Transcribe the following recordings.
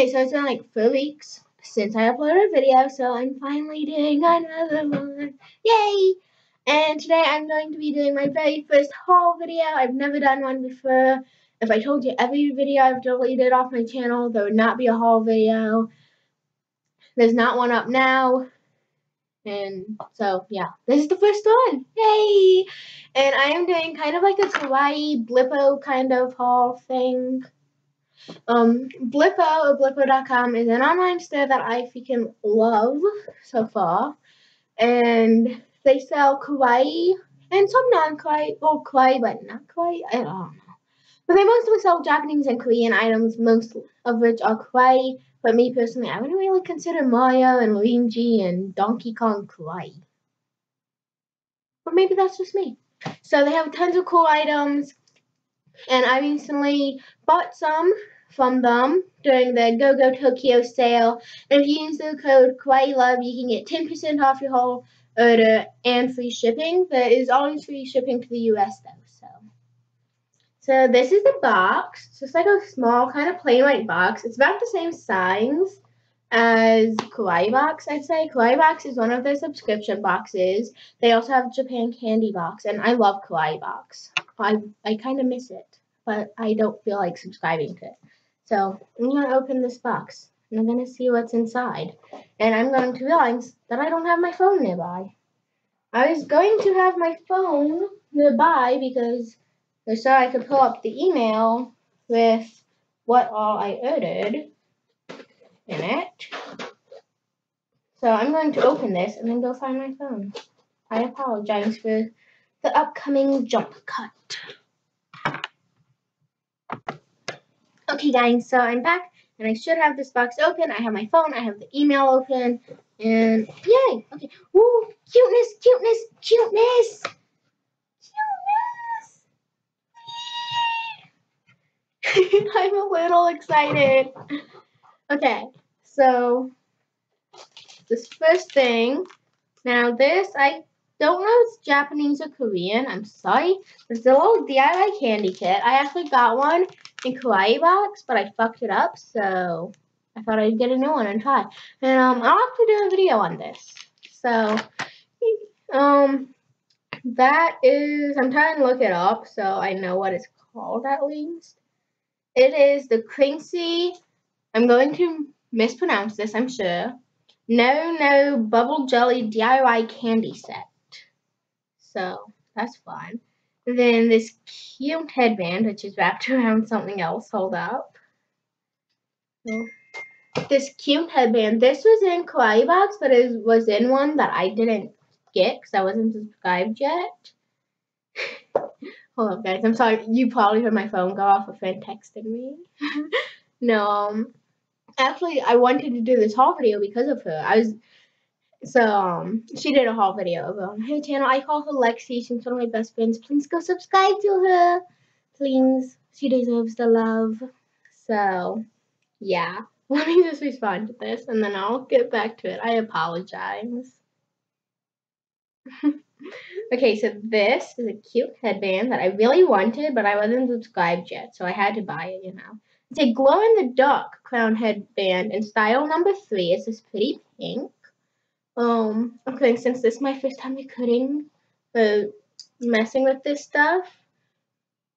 Okay, so it's been like four weeks since I uploaded a video, so I'm finally doing another one. Yay! And today I'm going to be doing my very first haul video. I've never done one before. If I told you every video I've deleted off my channel, there would not be a haul video. There's not one up now. And so, yeah, this is the first one. Yay! And I am doing kind of like a kawaii Blippo kind of haul thing. Um, Blippo Blippo.com is an online store that I freaking love so far. And they sell kawaii and some non-kawaii, or kawaii, but not kawaii, I don't know. But they mostly sell Japanese and Korean items, most of which are kawaii. But me personally, I wouldn't really consider Mario and Luigi and Donkey Kong kawaii. But maybe that's just me. So they have tons of cool items. And I recently bought some from them during the Go Go Tokyo sale. And if you use the code KawaiiLove, you can get 10% off your whole order and free shipping. There is always free shipping to the US though. So, so this is the box. It's just like a small kind of plain white box. It's about the same size as Kawaii Box, I'd say. Kawaii Box is one of their subscription boxes. They also have Japan Candy Box, and I love Kawaii Box. I, I kind of miss it, but I don't feel like subscribing to it. So I'm going to open this box, and I'm going to see what's inside. And I'm going to realize that I don't have my phone nearby. I was going to have my phone nearby because I so I could pull up the email with what all I ordered in it. So I'm going to open this and then go find my phone. I apologize for the upcoming jump cut. Okay guys, so I'm back and I should have this box open. I have my phone, I have the email open, and yay! Okay. Ooh, cuteness, cuteness, cuteness! Cuteness! I'm a little excited. Okay, so this first thing, now this, I don't know if it's Japanese or Korean, I'm sorry. It's a little DIY candy kit. I actually got one in Kawaii box, but I fucked it up, so I thought I'd get a new one and try. And um, I'll have to do a video on this. So, um, that is, I'm trying to look it up so I know what it's called at least. It is the Crinksy I'm going to mispronounce this, I'm sure. No No Bubble Jelly DIY Candy Set. So, that's fun. Then this cute headband, which is wrapped around something else. Hold up. This cute headband. This was in Kawaii Box, but it was in one that I didn't get because I wasn't subscribed yet. Hold up, guys. I'm sorry. You probably heard my phone go off. A friend texted me. no, um, actually, I wanted to do this haul video because of her. I was so um, she did a haul video of um, hey channel. I call her Lexi. She's one of my best friends. Please go subscribe to her, please. She deserves the love. So yeah, let me just respond to this and then I'll get back to it. I apologize. okay, so this is a cute headband that I really wanted, but I wasn't subscribed yet, so I had to buy it. You know. It's a glow in the dark crown headband in style number three. It's this pretty pink. Um, okay, since this is my first time recording, uh, messing with this stuff,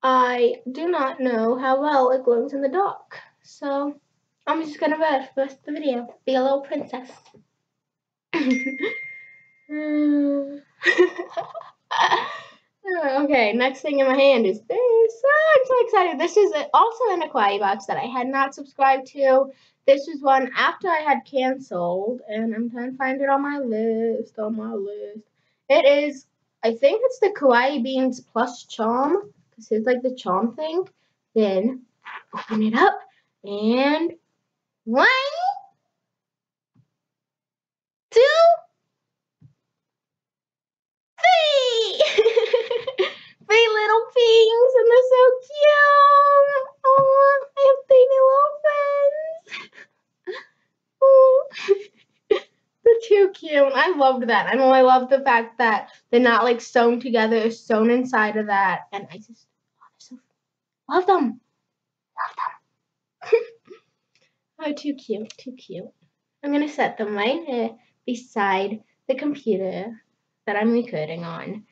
I do not know how well it glows in the dark. So, I'm just gonna it for the video. Be a little princess. okay, next thing in my hand is this. Oh, I'm so excited. This is also in a Kawaii box that I had not subscribed to. This is one after I had canceled, and I'm trying to find it on my list, on my list. It is, I think it's the Kawaii Beans Plus Charm, because it's like the charm thing. Then, open it up, and one, two, three! three little things, and they're so cute! Oh, I have three new little friends! they're too cute. Loved that. I know I love the fact that they're not like sewn together, sewn inside of that, and I just love them. Love them. Oh, too cute, too cute. I'm going to set them right here beside the computer that I'm recording on.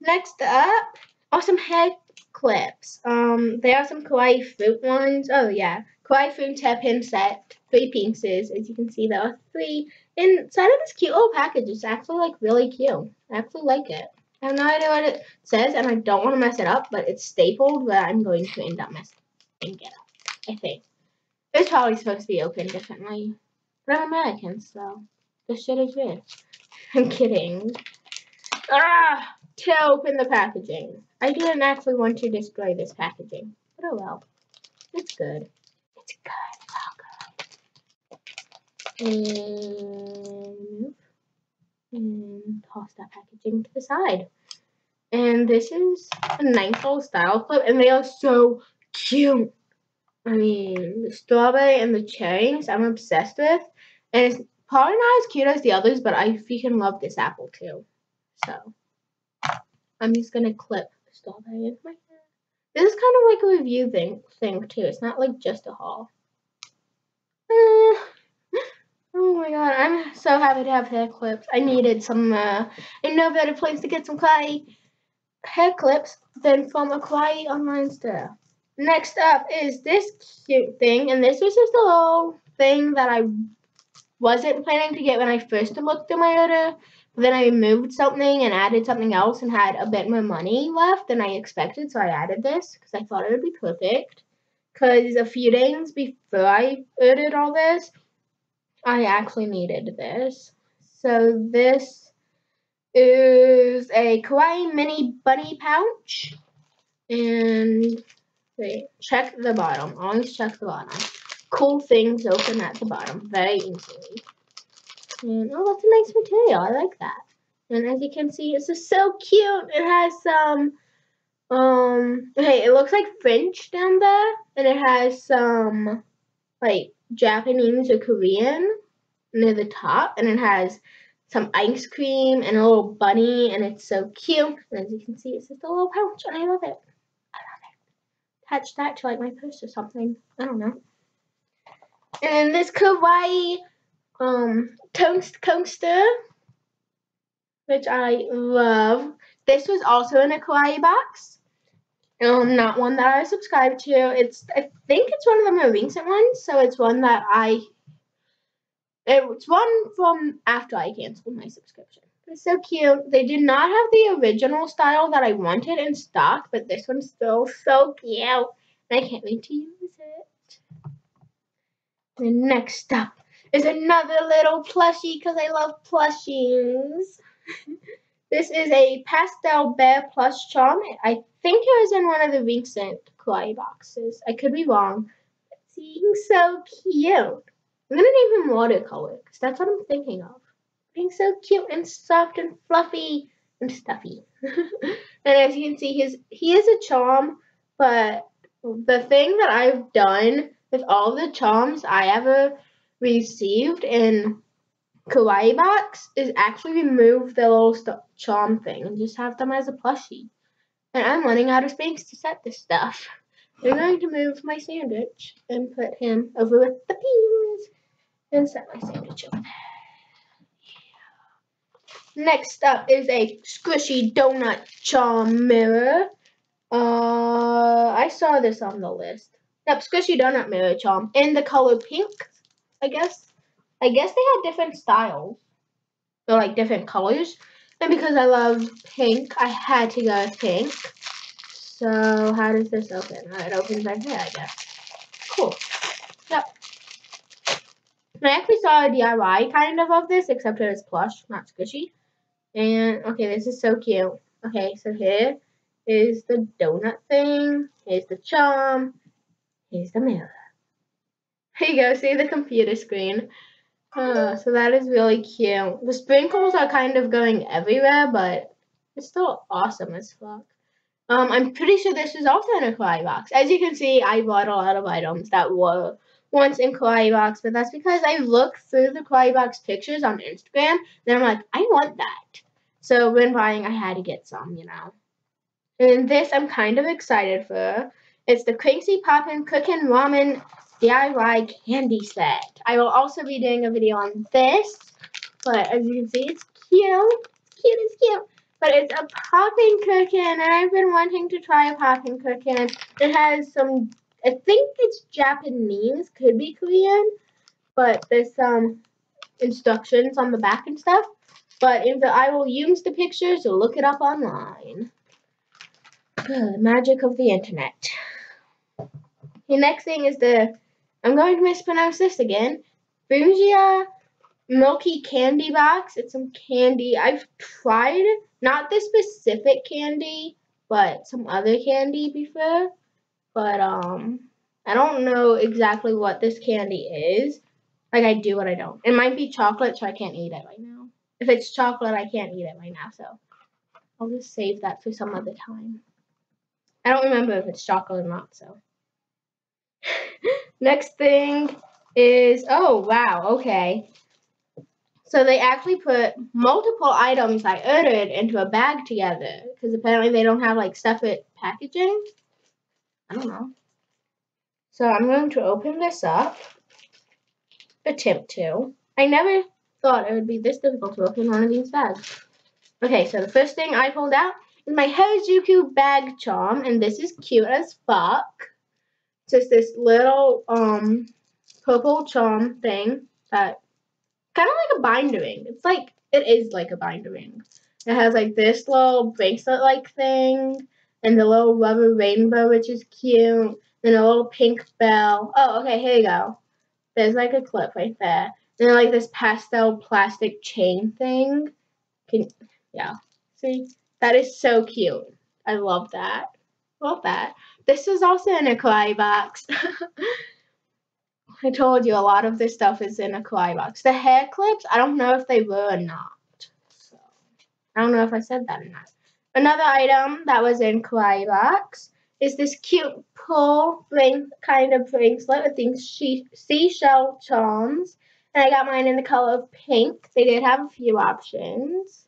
Next up are some hair clips. Um, there are some kawaii fruit ones. Oh yeah, kawaii fruit hairpin set, three pieces. As you can see, there are three inside of this cute little package. It's actually like really cute. I actually like it. I have no idea what it says, and I don't want to mess it up, but it's stapled, but I'm going to end up messing it up, I think. It's probably supposed to be opened differently. But I'm American, so this shit is weird. I'm kidding. Ah! To open the packaging. I didn't actually want to destroy this packaging. But oh well. It's good. And and toss that packaging to the side. And this is a nice little style clip, and they are so cute. I mean, the strawberry and the cherries, I'm obsessed with. And it's probably not as cute as the others, but I freaking love this apple too. So, I'm just gonna clip the strawberry into my. This is kind of like a review thing, thing too. It's not like just a haul. Uh, Oh my god, I'm so happy to have hair clips. I needed some, uh, and no better place to get some kawaii hair clips than from a kawaii online store. Next up is this cute thing, and this was just a little thing that I wasn't planning to get when I first looked at my order. Then I moved something and added something else and had a bit more money left than I expected, so I added this because I thought it would be perfect. Because a few days before I ordered all this, I actually needed this. So this is a Kawaii Mini Bunny Pouch. And wait, check the bottom. Always check the bottom. Cool things open at the bottom very easily. And oh, that's a nice material. I like that. And as you can see, it's just so cute. It has some, um, okay, it looks like French down there. And it has some, like, Japanese or Korean near the top, and it has some ice cream and a little bunny, and it's so cute. And as you can see, it's just a little pouch, and I love it. I love it. Attach that to like my purse or something. I don't know. And this kawaii um toast coaster, which I love. This was also in a kawaii box. Um, not one that I subscribed to. It's I think it's one of the more recent ones, so it's one that I it's one from after I canceled my subscription. It's so cute. They did not have the original style that I wanted in stock, but this one's still so cute. And I can't wait to use it. And next up is another little plushie because I love plushies. this is a pastel bear plush charm. I think it was in one of the recent Kawaii boxes. I could be wrong. See, so cute. I'm gonna name him Watercolor, because that's what I'm thinking of. Being so cute and soft and fluffy and stuffy. and as you can see, he's, he is a charm, but the thing that I've done with all the charms I ever received in Kawaii Box is actually remove the little charm thing and just have them as a plushie. And I'm running out of space to set this stuff. I'm going to move my sandwich and put him over with the peas and set my sandwich over there. Next up is a squishy donut charm mirror. Uh, I saw this on the list. Yep, squishy donut mirror charm in the color pink. I guess. I guess they had different styles, or like different colors. And because I love pink, I had to go with pink. So how does this open? Oh, it opens right here, I guess. Cool. Yep. I actually saw a DIY kind of of this, except it was plush, not squishy. And, okay, this is so cute. Okay, so here is the donut thing. Here's the charm. Here's the mirror. Here you go, see the computer screen. Uh, so that is really cute. The sprinkles are kind of going everywhere, but it's still awesome as fuck. Um, I'm pretty sure this is also in a kawaii box. As you can see, I bought a lot of items that were once in Kawaii Box, but that's because I looked through the Kawaii Box pictures on Instagram, and I'm like, I want that. So when buying, I had to get some, you know. And this I'm kind of excited for. It's the Crazy Poppin' Cookin' Ramen DIY Candy Set. I will also be doing a video on this, but as you can see, it's cute. Cute is cute. But it's a popping cookin', and I've been wanting to try a popping cookin'. It has some, I think it's Japanese, could be Korean, but there's some instructions on the back and stuff. But the, I will use the pictures to look it up online. The magic of the internet. The next thing is the, I'm going to mispronounce this again, Bujia Milky Candy Box. It's some candy. I've tried, not this specific candy, but some other candy before. But, um, I don't know exactly what this candy is. Like, I do, what I don't. It might be chocolate, so I can't eat it right now. If it's chocolate, I can't eat it right now, so I'll just save that for some other time. I don't remember if it's chocolate or not, so. Next thing is, oh, wow, okay. So they actually put multiple items I ordered into a bag together because apparently they don't have like separate packaging. I don't know. So I'm going to open this up. Attempt to. I never thought it would be this difficult to open one of these bags. Okay, so the first thing I pulled out is my Harajuku bag charm, and this is cute as fuck. Just this little um purple charm thing that kind of like a binder ring. It's like it is like a binder ring. It has like this little bracelet like thing, and the little rubber rainbow, which is cute, and a little pink bell. Oh, okay, here you go. There's like a clip right there. And then like this pastel plastic chain thing. Can yeah. See? That is so cute. I love that. Love that. This is also in a kawaii box. I told you a lot of this stuff is in a kawaii box. The hair clips, I don't know if they were or not. So I don't know if I said that or not. Another item that was in kawaii box is this cute pull bring kind of bracelet with these she seashell charms. And I got mine in the color of pink. They did have a few options.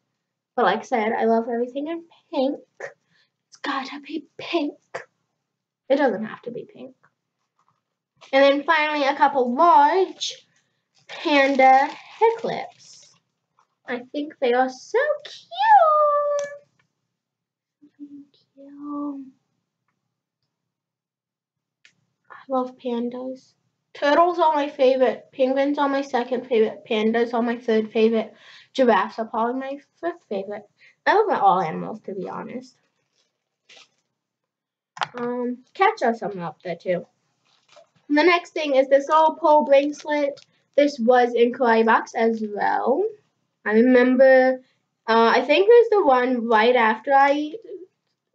But like I said, I love everything in pink. Gotta be pink. It doesn't have to be pink. And then finally a couple large panda hair clips. I think they are so cute. cute. I love pandas. Turtles are my favorite. Penguins are my second favorite. Pandas are my third favorite. Giraffes are probably my fifth favorite. I love all animals, to be honest. Um, Catch us something up there, too. the next thing is this little pole bracelet. This was in Kawaii Box as well. I remember, uh, I think it was the one right after I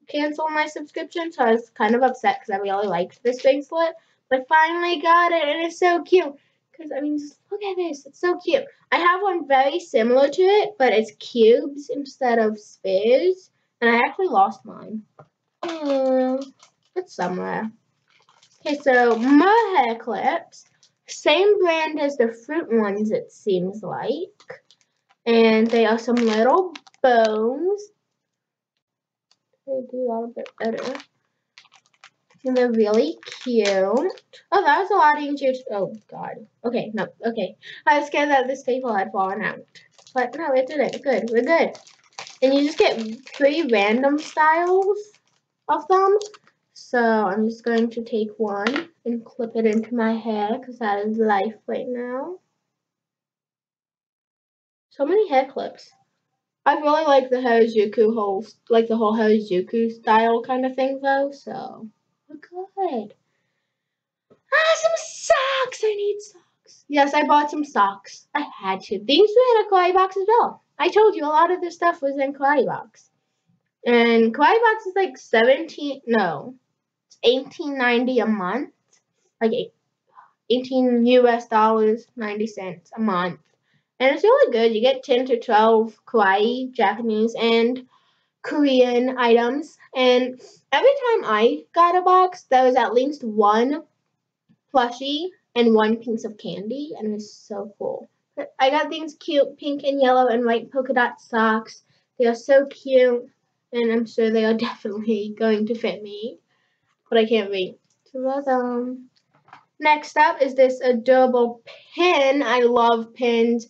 canceled my subscription, so I was kind of upset because I really liked this bracelet. But finally got it, and it's so cute. Because, I mean, just look at this. It's so cute. I have one very similar to it, but it's cubes instead of spheres. And I actually lost mine. It's somewhere. Okay, so more hair clips. Same brand as the fruit ones, it seems like. And they are some little bones. They do that a bit better. And they're really cute. Oh, that was a lot easier. To, oh, God. Okay, no, okay. I was scared that this staple had fallen out. But no, it didn't. Good, we're good. And you just get three random styles of them. So I'm just going to take one and clip it into my hair because that is life right now. So many hair clips. I really like the Harajuku whole, like the whole Harajuku style kind of thing though, so look good. Ah, some socks. I need socks. Yes, I bought some socks. I had to. These were in a kawaii box as well. I told you a lot of this stuff was in kawaii box. And kawaii box is like 17, no, it's 18.90 a month. Like 18 US dollars, 90 cents a month. And it's really good. You get 10 to 12 kawaii, Japanese, and Korean items. And every time I got a box, there was at least one plushie and one piece of candy, and it was so cool. I got these cute pink and yellow and white polka dot socks. They are so cute, and I'm sure they are definitely going to fit me. but I can't wait to wear them. Next up is this adorable pin. I love pins.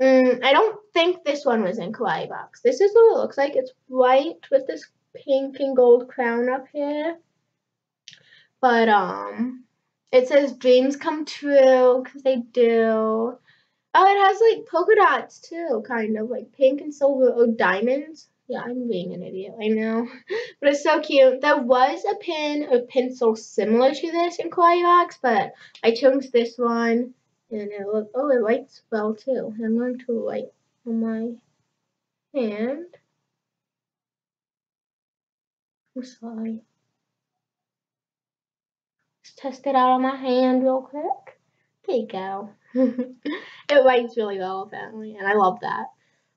Mm, I don't think this one was in Kawaii Box. This is what it looks like. It's white with this pink and gold crown up here. But um, it says dreams come true because they do. Oh, it has like polka dots too, kind of like pink and silver. Oh, diamonds. Yeah, I'm being an idiot, I know. but it's so cute. There was a pen or pencil similar to this in Kawaii Box, but I chose this one. And it look oh it writes well too. I'm going to write on my hand. I'm sorry. Let's test it out on my hand real quick. There you go. it writes really well apparently, and I love that.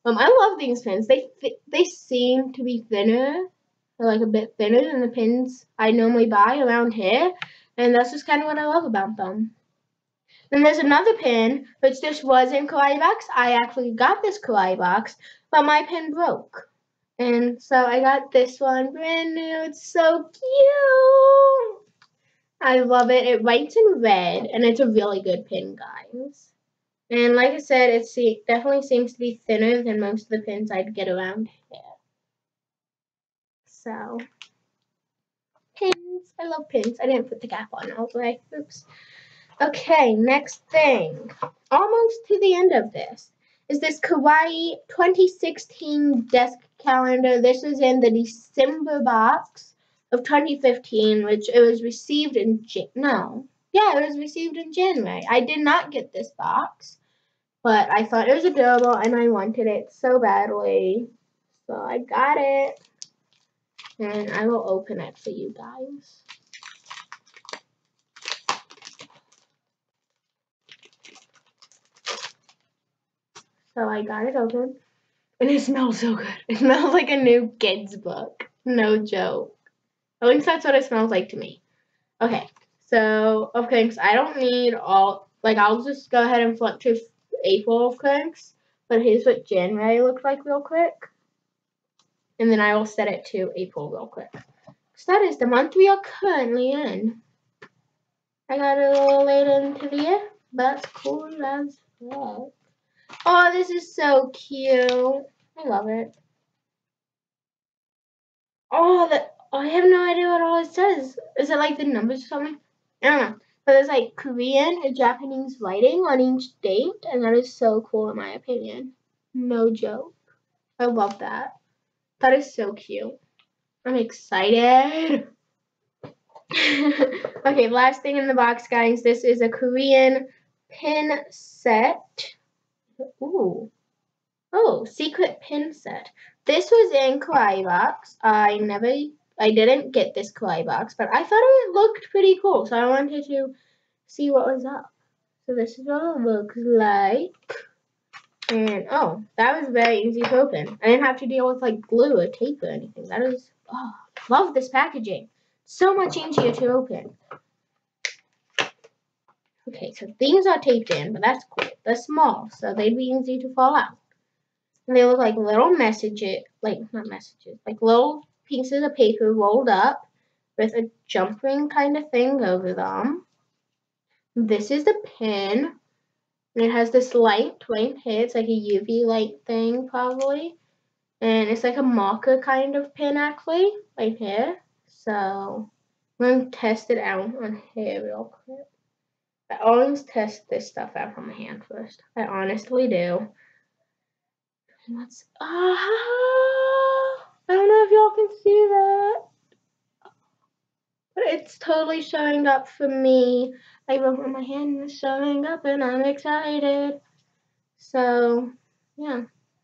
Um, I love these pins. They they seem to be thinner, like a bit thinner than the pins I normally buy around here, and that's just kind of what I love about them. Then there's another pin, which this was in Kawaii Box. I actually got this Kawaii Box, but my pin broke. And so I got this one brand new. It's so cute. I love it. It writes in red, and it's a really good pin, guys. And like I said, it definitely seems to be thinner than most of the pins I'd get around here. So, pins. I love pins. I didn't put the cap on all the way. Oops. Okay, next thing. Almost to the end of this is this Kawaii 2016 desk calendar. This is in the December box of 2015, which it was received in no, yeah, it was received in January. I did not get this box, but I thought it was adorable and I wanted it so badly, so I got it, and I will open it for you guys. So I got it open. And it smells so good. It smells like a new kid's book. No joke. At least that's what it smells like to me. Okay, so of cranks, I don't need all, like I'll just go ahead and flip to April of cranks. But here's what January looked like real quick. And then I will set it to April real quick. So that is the month we are currently in. I got a little late into the year, but it's cool as fuck. Oh, this is so cute. I love it. Oh, that I have no idea what all it says. Is it like the numbers or something? Know. But there's like Korean and Japanese writing on each date, and that is so cool in my opinion. No joke. I love that. That is so cute. I'm excited. okay, last thing in the box, guys. This is a Korean pin set. Ooh. Oh, secret pin set. This was in Kawaii Box. I never, I didn't get this Kawaii Box, but I thought it looked pretty cool, so I wanted to see what was up. So this is what it looks like. And, oh, that was very easy to open. I didn't have to deal with, like, glue or tape or anything. That is, oh, love this packaging. So much easier to open. Okay, so things are taped in, but that's cool. They're small, so they'd be easy to fall out. And they look like little messages, like, not messages, like little pieces of paper rolled up with a jump ring kind of thing over them. This is the pin. And it has this light right here. It's like a UV light thing, probably. And it's like a marker kind of pin, actually, right here. So, I'm going to test it out on here real quick. I always test this stuff out on my hand first. I honestly do. And that's ah, I don't know if y'all can see that. But it's totally showing up for me. I wrote on my hand and it's showing up and I'm excited. So, yeah.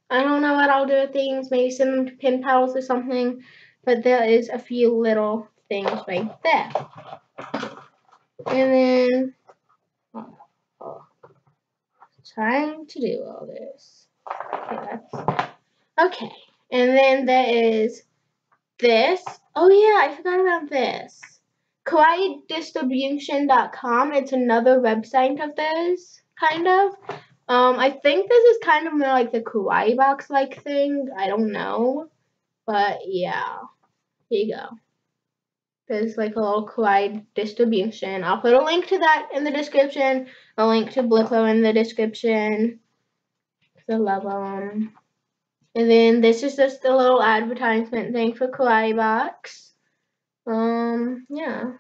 I don't know what I'll do with things. Maybe send them to pen pals or something. But there is a few little things right there. And then trying to do all this. Okay, okay. And then there is this. Oh yeah, I forgot about this. KawaiiDistribution.com. It's another website of theirs, kind of. Um, I think this is kind of more like the Kawaii box like thing. I don't know. But yeah. Here you go. There's like a little kawaii distribution. I'll put a link to that in the description. A link to Blippo in the description. I love them. And then this is just a little advertisement thing for Kawaii Box. Um, yeah.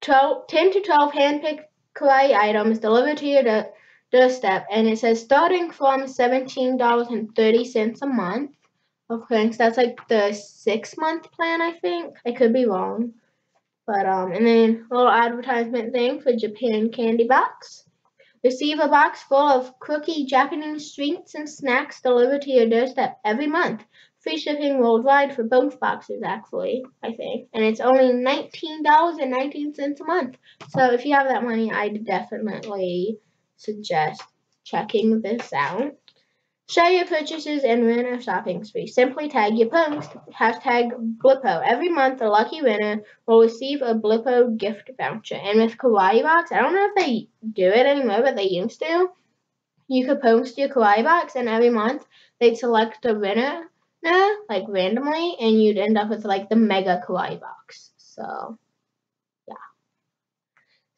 12, 10 to 12 handpicked kawaii items delivered to your do doorstep. And it says starting from $17.30 a month. Okay, so that's like the six-month plan, I think. I could be wrong. But, um, and then a little advertisement thing for Japan Candy Box. Receive a box full of quirky Japanese treats and snacks delivered to your doorstep every month. Free shipping worldwide for both boxes, actually, I think. And it's only $19.19 a month. So if you have that money, I'd definitely suggest checking this out. Share your purchases and win a shopping spree. Simply tag your post, hashtag Blippo. Every month, a lucky winner will receive a Blippo gift voucher. And with Kawaii Box, I don't know if they do it anymore, but they used to. You could post your Kawaii Box, and every month they'd select a winner, like randomly, and you'd end up with like the Mega Kawaii Box. So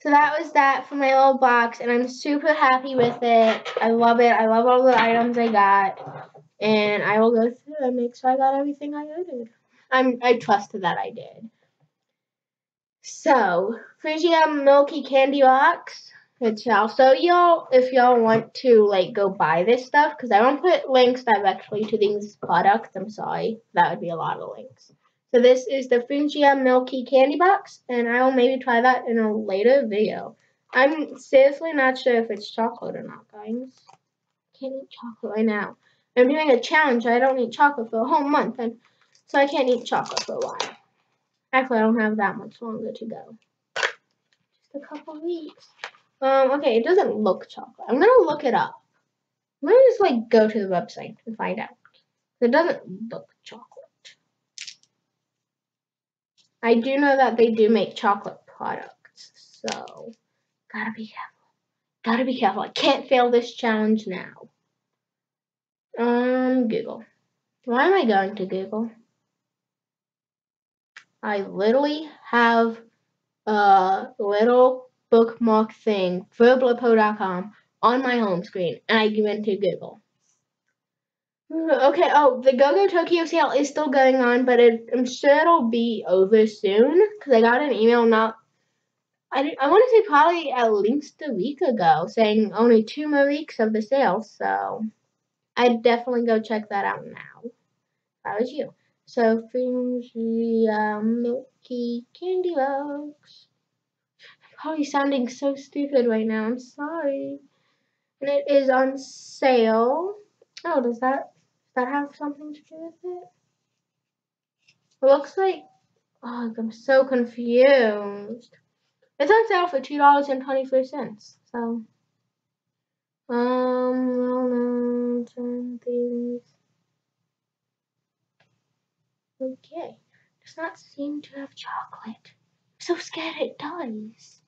so that was that for my little box, and I'm super happy with it. I love it. I love all the items I got, and I will go through and make sure I got everything I ordered. I'm I trusted that I did. So, Phrygia Milky Candy Box, which I'll y'all if y'all want to like go buy this stuff, because I won't put links directly to these products. I'm sorry, that would be a lot of links. So this is the Phrygia Milky Candy Box, and I will maybe try that in a later video. I'm seriously not sure if it's chocolate or not, guys. Can't eat chocolate right now. I'm doing a challenge. I don't eat chocolate for a whole month, and so I can't eat chocolate for a while. Actually, I don't have that much longer to go. Just a couple weeks. Um, okay, it doesn't look chocolate. I'm gonna look it up. I'm gonna just like go to the website and find out. It doesn't look chocolate. I do know that they do make chocolate products, so gotta be careful. Gotta be careful. I can't fail this challenge now. Um, Google. Why am I going to Google? I literally have a little bookmark thing for Blippo.com on my home screen, and I went to Google. Okay, oh, the GoGo Tokyo sale is still going on, but it, I'm sure it'll be over soon because I got an email not. I, I want to say probably at least a week ago saying only two more weeks of the sale, so I'd definitely go check that out now. If I was you. So, Fringy um, Milky Candy Box. Probably sounding so stupid right now, I'm sorry. And it is on sale. Oh, does that that have something to do with it? It looks like, oh, I'm so confused. It's on sale for two dollars and twenty four cents. So, um, well things. Okay, does not seem to have chocolate. I'm so scared it does.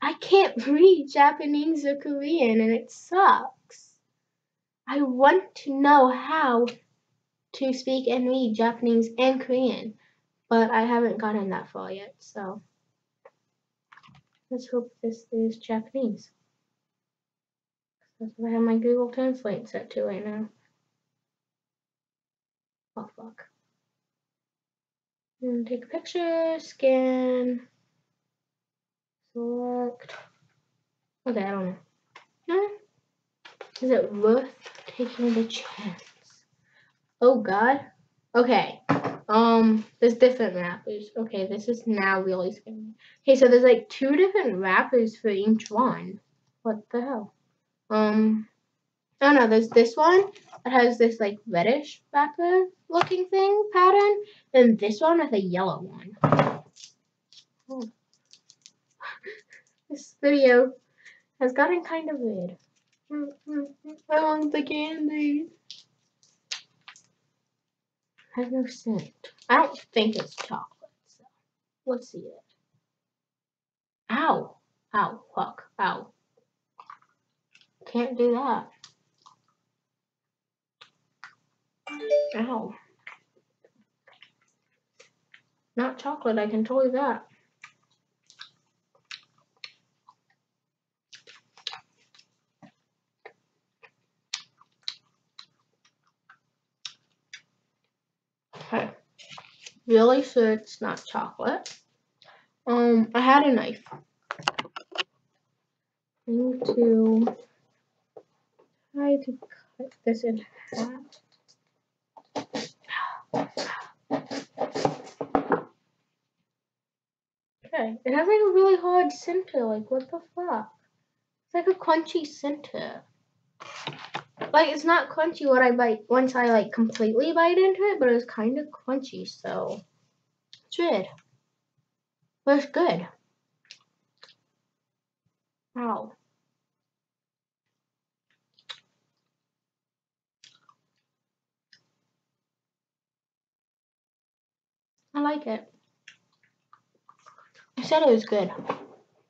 I can't read Japanese or Korean, and it sucks. I want to know how to speak and read Japanese and Korean, but I haven't gotten that far yet, so let's hope this is Japanese. That's what I have my Google Translate set to right now. Oh, fuck. And take a picture, scan, select. Okay, I don't know. Hmm. Is it worth taking the chance? Oh god. Okay. Um, there's different wrappers. Okay, this is now really scary. Okay, so there's like two different wrappers for each one. What the hell? Um, oh no, there's this one that has this like reddish wrapper looking thing pattern, and this one with a yellow one. Oh. this video has gotten kind of weird. I want the candy. Has no scent. I don't think it's chocolate. So let's see it. Ow! Ow! Fuck! Ow! Can't do that. Ow! Not chocolate, I can you that. Really sure it's not chocolate. Um, I had a knife. I need to try to cut this in half. Okay, it has like a really hard center. Like, what the fuck? It's like a crunchy center. Like, it's not crunchy what I bite once I like completely bite into it, but it's kind of crunchy, so it's weird. But it's good. Wow. I like it. I said it was good.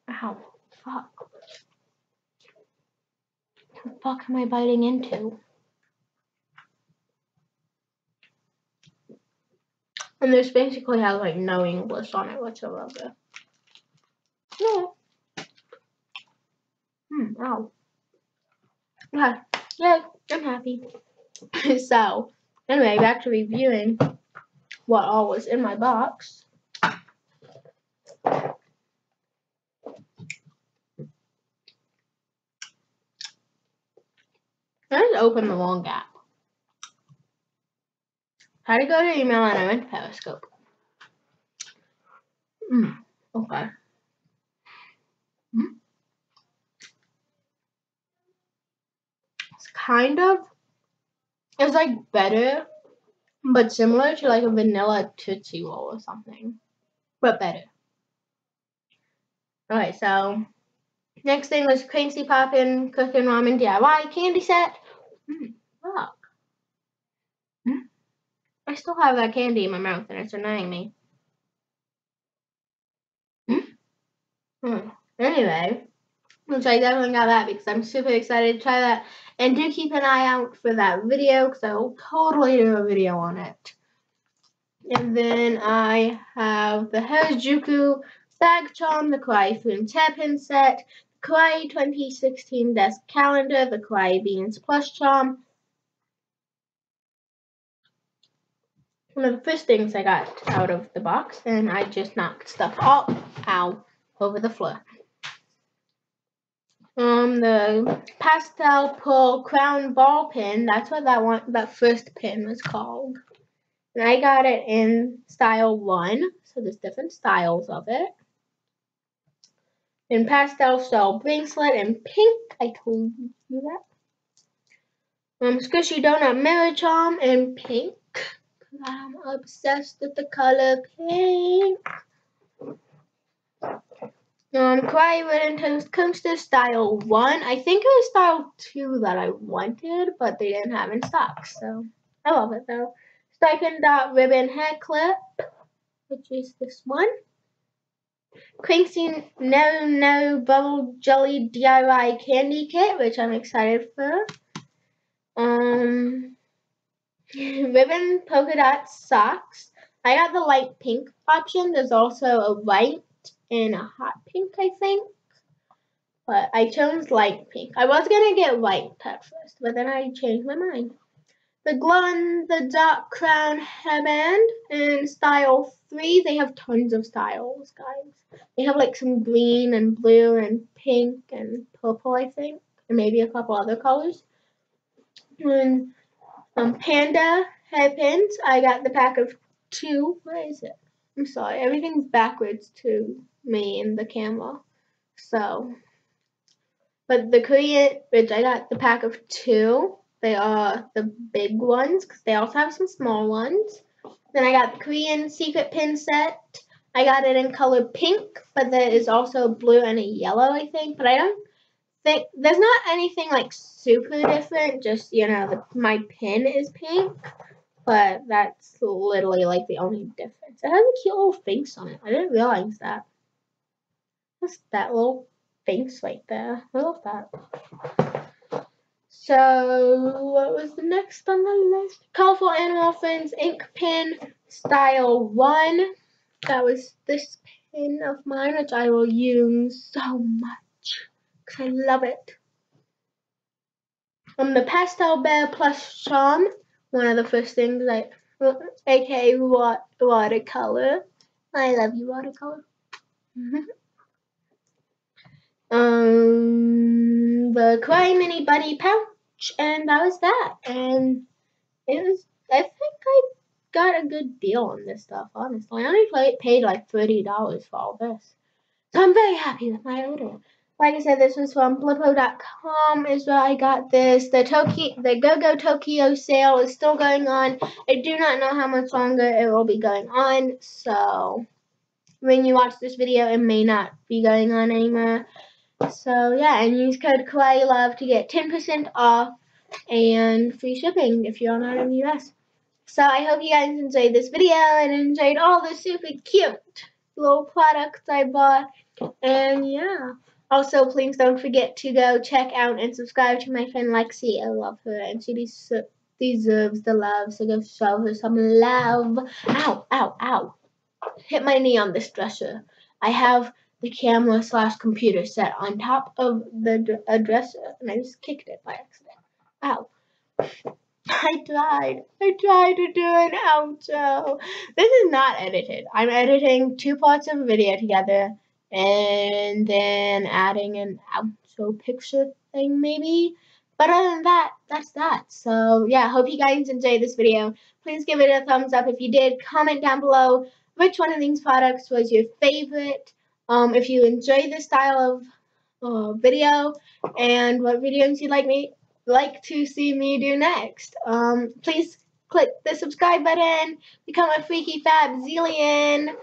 Ow. Fuck. What the fuck am I biting into? And this basically has like no English on it whatsoever. No. Hmm, ow. Okay. Yeah, I'm happy. so, anyway, back to reviewing what all was in my box. I just opened the long gap. Had to go to email and I went to Periscope. Hmm. okay. Mm. It's kind of, it's like better, but similar to like a vanilla Tootsie Roll or something, but better. Alright, so next thing was Crazy Poppin' Cooking Ramen DIY candy set. Mm, look. Mm. I still have that candy in my mouth and it's annoying me. Mm. Hmm. Anyway, which I definitely got that because I'm super excited to try that. And do keep an eye out for that video because I will totally do a video on it. And then I have the Harajuku Bag Charm, the and Hairpin set, Kawaii 2016 Desk Calendar, the Kawaii Beans Plus Charm. One of the first things I got out of the box, and I just knocked stuff all out over the floor. Um, the pastel pearl crown ball pin. That's what that one, that first pin was called. And I got it in style one, so there's different styles of it in pastel shell bracelet in pink. I told you that. Um, squishy donut mirror charm in pink. I'm obsessed with the color pink. Um, Kawaii Wooden Coaster Style 1. I think it was Style 2 that I wanted, but they didn't have in stock, so I love it though. Stipend Dot Ribbon Hair Clip, which is this one. Cranksy No No Bubble Jelly DIY Candy Kit, which I'm excited for. Um, Ribbon Polka Dot Socks. I got the light pink option. There's also a white and a hot pink, I think. But I chose light pink. I was going to get white at first, but then I changed my mind. The glow in the dark crown hairband in style 3. They have tons of styles, guys. They have like some green and blue and pink and purple, I think, and maybe a couple other colors. And um, panda hairpins, I got the pack of two. Where is it? I'm sorry, everything's backwards to me in the camera. So, but the Korean, which I got the pack of two. They are the big ones because they also have some small ones. Then I got the Korean secret pin set. I got it in color pink, but there is also blue and a yellow, I think. But I don't think there's not anything like super different. Just you know, the, my pin is pink, but that's literally like the only difference. It has a cute little face on it. I didn't realize that. What's that little face right there? I love that. So, what was the next on the list? Colorful Animal Friends Ink Pen Style 1. that was this pin of mine, which I will use so much because I love it. Um, the Pastel Bear Plus Charm, one of the first things I, aka watercolor. I love you, watercolor. um, the Kawaii Mini Buddy pouch, and that was that. And it was, I think I got a good deal on this stuff, honestly. I only paid like $30 for all this. So I'm very happy with my order. Like I said, this was from Blippo.com is where I got this. The Tokyo, the GoGo Tokyo sale is still going on. I do not know how much longer it will be going on. So when you watch this video, it may not be going on anymore. So yeah, and use code Kawaii Love to get 10% off and free shipping if you're not in the US. So I hope you guys enjoyed this video and enjoyed all the super cute little products I bought. And yeah. Also, please don't forget to go check out and subscribe to my friend Lexi. I love her and she deserves the love. So go show her some love. Ow, ow, ow. Hit my knee on this dresser. I have the camera slash computer set on top of the dresser and I just kicked it by accident. Ow. I tried. I tried to do an outro. This is not edited. I'm editing two parts of a video together and then adding an outro picture thing maybe. But other than that, that's that. So yeah, hope you guys enjoyed this video. Please give it a thumbs up if you did. Comment down below which one of these products was your favorite. Um, if you enjoy this style of uh, video and what videos you'd like me like to see me do next. Um, please click the subscribe button, become a freaky fab zillion.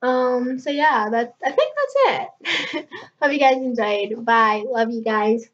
Um, so yeah, that I think that's it. Hope you guys enjoyed. Bye. Love you guys.